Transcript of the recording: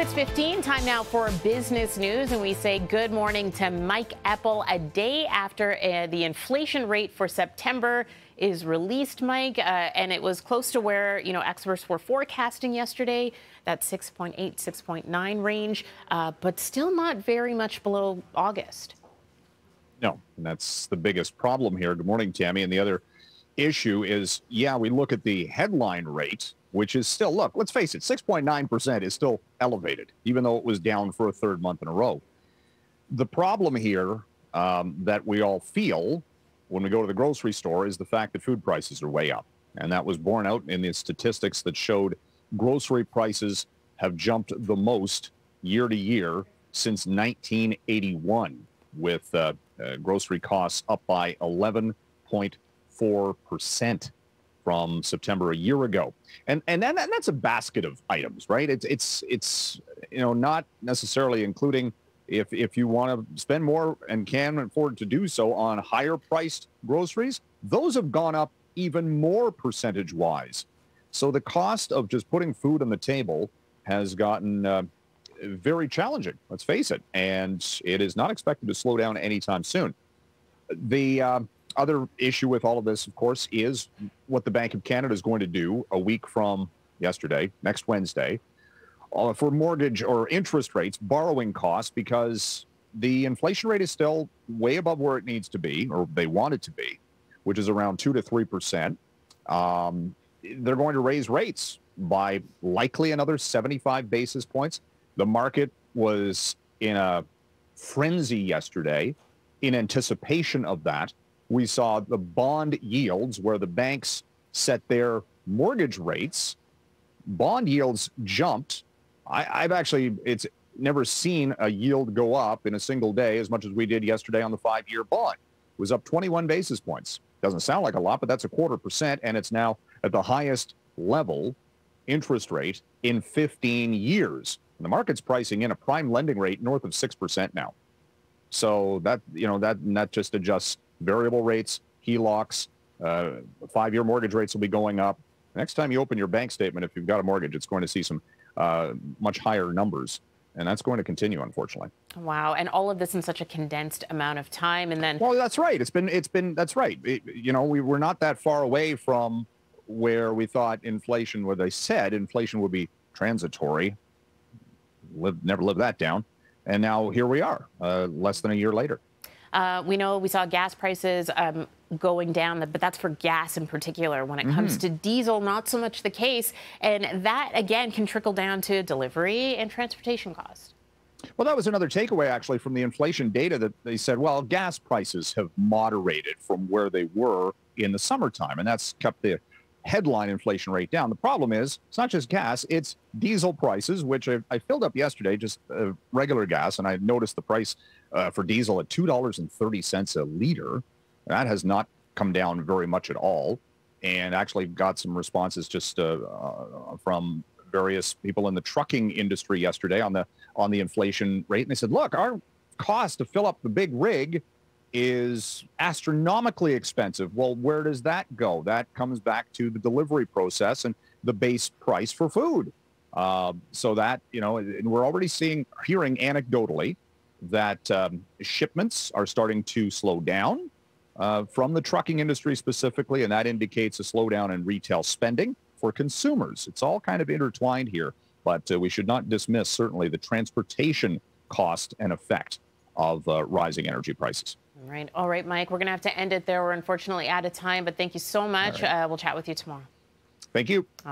615, time now for business news. And we say good morning to Mike Eppel a day after uh, the inflation rate for September is released, Mike. Uh, and it was close to where, you know, experts were forecasting yesterday, that 6.8, 6.9 range, uh, but still not very much below August. No, and that's the biggest problem here. Good morning, Tammie. And the other issue is, yeah, we look at the headline rate, which is still, look, let's face it, 6.9% is still elevated, even though it was down for a third month in a row. The problem here um, that we all feel when we go to the grocery store is the fact that food prices are way up. And that was borne out in the statistics that showed grocery prices have jumped the most year to year since 1981, with uh, uh, grocery costs up by 11.4% from September a year ago. And and, then, and that's a basket of items, right? It's it's it's you know not necessarily including if if you want to spend more and can afford to do so on higher priced groceries, those have gone up even more percentage wise. So the cost of just putting food on the table has gotten uh, very challenging. Let's face it, and it is not expected to slow down anytime soon. The uh, other issue with all of this, of course, is what the Bank of Canada is going to do a week from yesterday, next Wednesday, uh, for mortgage or interest rates, borrowing costs, because the inflation rate is still way above where it needs to be, or they want it to be, which is around two to three percent. Um, they're going to raise rates by likely another 75 basis points. The market was in a frenzy yesterday in anticipation of that. We saw the bond yields where the banks set their mortgage rates. Bond yields jumped. I, have actually, it's never seen a yield go up in a single day as much as we did yesterday on the five year bond. It was up 21 basis points. Doesn't sound like a lot, but that's a quarter percent, and it's now at the highest level interest rate in 15 years. And the market's pricing in a prime lending rate north of 6% now. So that, you know, that, that just adjusts variable rates, HELOCs, uh, five-year mortgage rates will be going up. Next time you open your bank statement, if you've got a mortgage, it's going to see some uh, much higher numbers. And that's going to continue, unfortunately. Wow, and all of this in such a condensed amount of time, and then well, that's right. It's been, it's been, that's right. It, you know, we were not that far away from where we thought inflation, where they said inflation would be transitory. Live, never live that down, and now here we are, uh, less than a year later. Uh, we know we saw gas prices um, going down, but that's for gas in particular. When it mm-hmm. comes to diesel, not so much the case. And that, again, can trickle down to delivery and transportation costs. Well, that was another takeaway, actually, from the inflation data that they said, well, gas prices have moderated from where they were in the summertime, and that's kept the headline inflation rate down. The problem is it's not just gas, it's diesel prices, which I, I filled up yesterday, just uh, regular gas, and I noticed the price uh, for diesel at $2.30 a liter. That has not come down very much at all. And actually got some responses just uh, uh, from various people in the trucking industry yesterday on the on the inflation rate. And they said, look, our cost to fill up the big rig is astronomically expensive. Well, where does that go? That comes back to the delivery process and the base price for food. Uh, so that, you know, and we're already seeing, hearing anecdotally that um, shipments are starting to slow down uh, from the trucking industry specifically, and that indicates a slowdown in retail spending for consumers. It's all kind of intertwined here, but uh, we should not dismiss certainly the transportation cost and effect of uh, rising energy prices. All right. All right, Mike. We're going to have to end it there. We're unfortunately out of time, but thank you so much. Right. Uh, we'll chat with you tomorrow. Thank you.